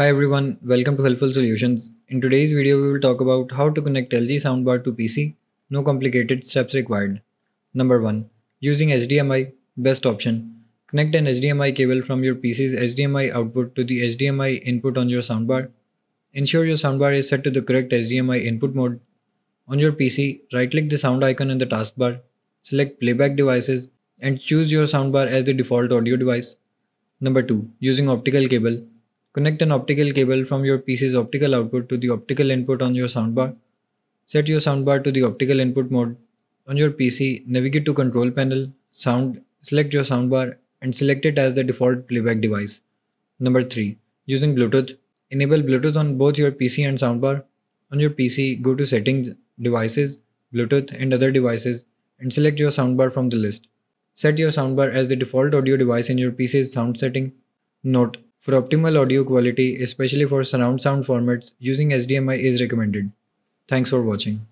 Hi everyone, welcome to Helpful Solutions. In today's video, we will talk about how to connect LG soundbar to PC. No complicated steps required. Number 1. Using HDMI, best option. Connect an HDMI cable from your PC's HDMI output to the HDMI input on your soundbar. Ensure your soundbar is set to the correct HDMI input mode. On your PC, right-click the sound icon in the taskbar, select playback devices, and choose your soundbar as the default audio device. Number 2. Using optical cable. Connect an optical cable from your PC's optical output to the optical input on your soundbar. Set your soundbar to the optical input mode. On your PC, navigate to Control Panel, Sound, select your soundbar and select it as the default playback device. Number 3. Using Bluetooth. Enable Bluetooth on both your PC and soundbar. On your PC, go to Settings, Devices, Bluetooth and other devices and select your soundbar from the list. Set your soundbar as the default audio device in your PC's sound setting. Note, for optimal audio quality, especially for surround sound formats, using HDMI is recommended. Thanks for watching.